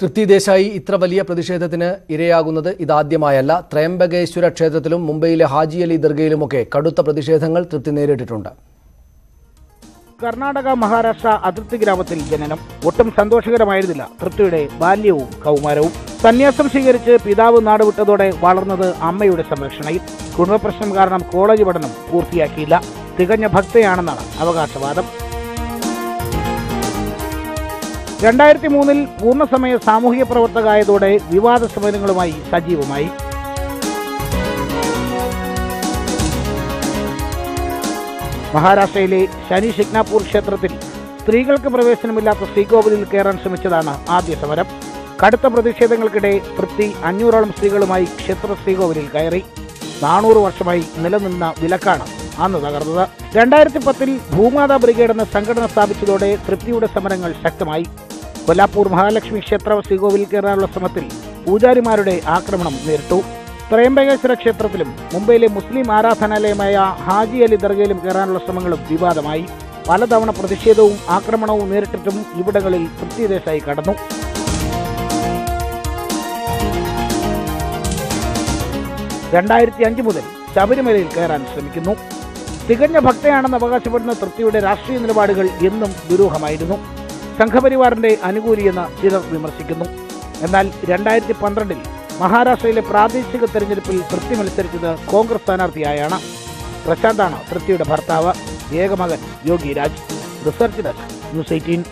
തൃപ്തി ദേശായി ഇത്ര വലിയ പ്രതിഷേധത്തിന് ഇരയാകുന്നത് ഇതാദ്യമായല്ല. ത്രയംബകേശ്വര ക്ഷേത്രത്തിലും മുംബൈയിലെ ഹാജി അലി ദർഗയിലുമൊക്കെ കടുത്ത പ്രതിഷേധങ്ങൾ തൃപ്തി നേരിട്ടിട്ടുണ്ട്. കർണാടക മഹാരാഷ്ട്ര അതിർത്തി ഗ്രാമത്തിൽ ജനനം ഒട്ടും സന്തോഷകരമായിരുന്നില്ല. തൃപ്തിയുടെ ബാല്യവും കൗമാരവും സന്യാസം സ്വീകരിച്ച് പിതാവ് നാടുവിട്ടതോടെ വളർന്നത് അമ്മയുടെ സംരക്ഷണയിൽ. കുടുംബപ്രശ്നം കാരണം കോളേജ് പഠനം പൂർത്തിയാക്കിയില്ല. തികഞ്ഞ ഭക്തയാണെന്നാണ് അവകാശവാദം. രണ്ടായിരത്തി മൂന്നിൽ പൂർണസമയ സാമൂഹിക പ്രവർത്തകയായതോടെ വിവാദ സമരങ്ങളുമായി സജീവമായി. മഹാരാഷ്ട്രയിലെ ശനി ഷിഗ്നാപൂർ ക്ഷേത്രത്തിൽ സ്ത്രീകൾക്ക് പ്രവേശനമില്ലാത്ത ശ്രീകോവിലിൽ കയറാൻ ശ്രമിച്ചതാണ് ആദ്യ സമരം. കടുത്ത പ്രതിഷേധങ്ങൾക്കിടെ തൃപ്തി അഞ്ഞൂറോളം സ്ത്രീകളുമായി ക്ഷേത്ര ശ്രീകോവിലിൽ കയറി. നാനൂറ് വർഷമായി നിലനിന്ന വിലക്കാണ് അന്ന് തകർന്നത്. രണ്ടായിരത്തി പത്തിൽ ഭൂമാതാ ബ്രിഗേഡ് എന്ന സംഘടന സ്ഥാപിച്ചതോടെ തൃപ്തിയുടെ സമരങ്ങൾ ശക്തമായി. കൊല്ലാപ്പൂർ മഹാലക്ഷ്മി ക്ഷേത്ര ശ്രീകോവിൽ കയറാനുള്ള ശ്രമത്തിൽ പൂജാരിമാരുടെ ആക്രമണം നേരിട്ടു. ത്രയംബകേശ്വര ക്ഷേത്രത്തിലും മുംബൈയിലെ മുസ്ലിം ആരാധനാലയമായ ഹാജി അലി ദർഗയിലും കയറാനുള്ള ശ്രമങ്ങളും വിവാദമായി. പലതവണ പ്രതിഷേധവും ആക്രമണവും നേരിട്ടിട്ടും ഇവിടങ്ങളിൽ തൃപ്തി ദേശായി കടന്നു. രണ്ടായിരത്തി അഞ്ച് മുതൽ ശബരിമലയിൽ കയറാൻ ശ്രമിക്കുന്നു. തികഞ്ഞ ഭക്തയാണെന്ന് അവകാശപ്പെടുന്ന തൃപ്തിയുടെ രാഷ്ട്രീയ നിലപാടുകൾ എന്നും ദുരൂഹമായിരുന്നു. സംഘപരിവാറിന്റെ അനുകൂലിയെന്ന് ചിലർ വിമർശിക്കുന്നു. എന്നാൽ രണ്ടായിരത്തി പന്ത്രണ്ടിൽ മഹാരാഷ്ട്രയിലെ പ്രാദേശിക തെരഞ്ഞെടുപ്പിൽ തൃപ്തി മത്സരിച്ചത് കോൺഗ്രസ് സ്ഥാനാർത്ഥിയായാണ്. പ്രശാന്താണ് തൃപ്തിയുടെ ഭർത്താവ്. ഏകമകൻ Yogi Raj. Research desk news eighteen.